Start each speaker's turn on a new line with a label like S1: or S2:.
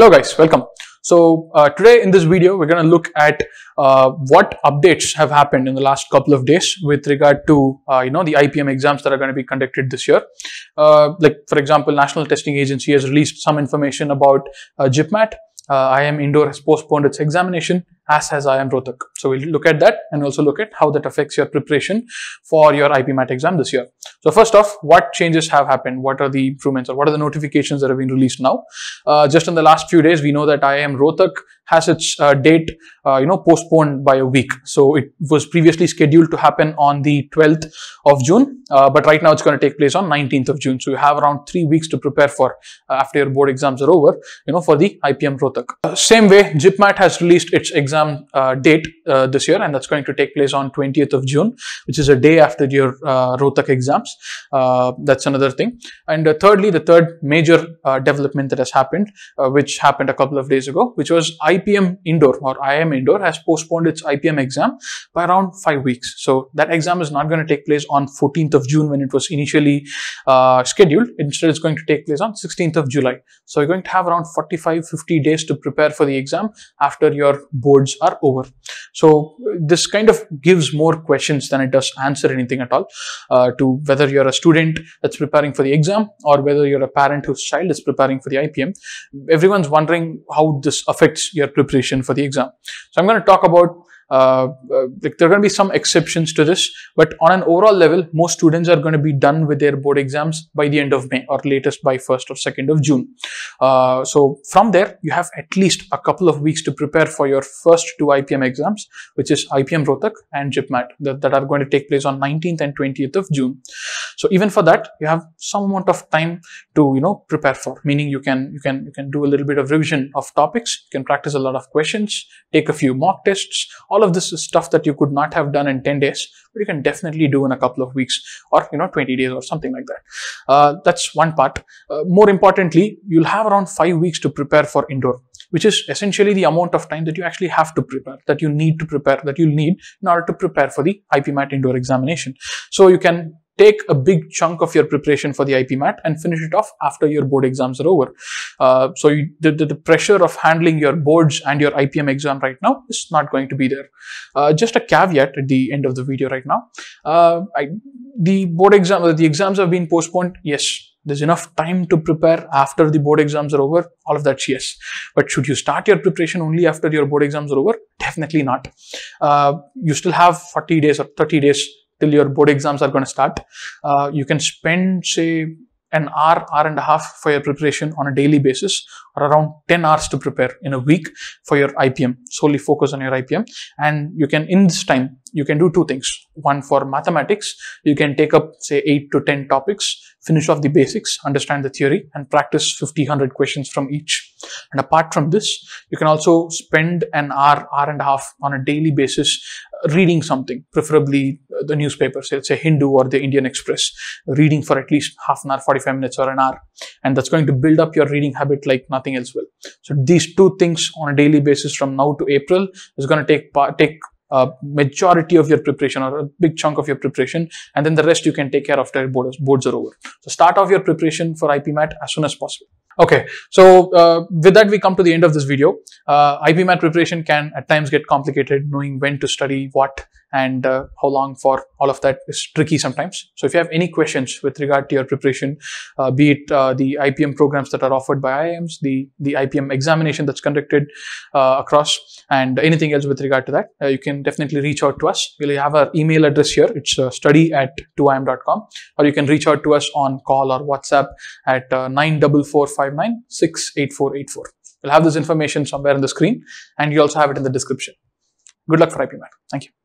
S1: Hello guys, welcome. So uh, today in this video, we're going to look at uh, what updates have happened in the last couple of days with regard to, uh, you know, the IPM exams that are going to be conducted this year. Uh, like, for example, National Testing Agency has released some information about uh, JIPMAT. Uh, IIM Indore has postponed its examination as has IIM Rohtak. So we'll look at that and also look at how that affects your preparation for your IPMAT exam this year. So first off, what changes have happened? What are the improvements or what are the notifications that have been released now? Uh, just in the last few days, we know that IIM Rohtak has its uh, date, uh, you know, postponed by a week. So it was previously scheduled to happen on the 12th of June, uh, but right now it's going to take place on 19th of June. So you have around three weeks to prepare for uh, after your board exams are over, you know, for the IPM Rohtak. Uh, same way, JIPMAT has released its exam uh, date uh, this year, and that's going to take place on 20th of June, which is a day after your uh, Rohtak exams. Uh, that's another thing. And thirdly, the third major development that has happened, which happened a couple of days ago, which was IPM Indore or IIM Indore has postponed its IPM exam by around five weeks. So that exam is not going to take place on 14th of June when it was initially uh, scheduled. Instead, it's going to take place on 16th of July. So you're going to have around 45, 50 days to prepare for the exam after your boards are over. So this kind of gives more questions than it does answer anything at all uh, to whether you're a student that's preparing for the exam or whether you're a parent whose child is preparing for the IPM. Everyone's wondering how this affects your preparation for the exam. So I'm going to talk about uh, uh, like there are going to be some exceptions to this, but on an overall level, most students are going to be done with their board exams by the end of May or latest by 1st or 2nd of June. Uh, so from there, you have at least a couple of weeks to prepare for your first two IPM exams, which is IPM Rohtak and JIPMAT that, that are going to take place on 19th and 20th of June. So even for that, you have some amount of time to, you know, prepare for, meaning you can, you can, you can do a little bit of revision of topics, you can practice a lot of questions, take a few mock tests, all all of this is stuff that you could not have done in 10 days, but you can definitely do in a couple of weeks or, you know, 20 days or something like that. Uh, that's one part. Uh, more importantly, you'll have around five weeks to prepare for Indore, which is essentially the amount of time that you actually have to prepare, that you need to prepare, that you'll need in order to prepare for the IPMAT Indore examination. So you can take a big chunk of your preparation for the IPMAT and finish it off after your board exams are over. Uh, so you, the, the, the, pressure of handling your boards and your IPM exam right now is not going to be there. Uh, just a caveat at the end of the video right now. Uh, I, the board exam, the exams have been postponed. Yes, there's enough time to prepare after the board exams are over. All of that, yes. But should you start your preparation only after your board exams are over? Definitely not. Uh, you still have 40 days or 30 days till your board exams are going to start. Uh, you can spend, say, an hour, hour and a half for your preparation on a daily basis or around 10 hours to prepare in a week for your IPM, solely focus on your IPM. And you can, in this time, you can do two things. One for mathematics, you can take up say 8 to 10 topics, finish off the basics, understand the theory and practice 50, 100 questions from each. And apart from this, you can also spend an hour, hour and a half on a daily basis reading something, preferably uh, the newspaper, say, Hindu or the Indian Express, reading for at least half an hour, 45 minutes or an hour. And that's going to build up your reading habit like nothing else will. So these two things on a daily basis from now to April is going to take, take a majority of your preparation or a big chunk of your preparation and then the rest you can take care of after boards, boards are over. So start off your preparation for IPMAT as soon as possible. Okay, so uh, with that we come to the end of this video. Uh, IPMAT preparation can at times get complicated knowing when to study what and uh, how long for all of that is tricky sometimes. So if you have any questions with regard to your preparation, uh, be it uh, the IPM programs that are offered by IIMs, the, the IPM examination that's conducted uh, across and anything else with regard to that, uh, you can definitely reach out to us. We'll have our email address here. It's uh, study at 2iim.com or you can reach out to us on call or WhatsApp at uh, 94459 68484. We'll have this information somewhere on the screen and you also have it in the description. Good luck for IPMAT. Thank you.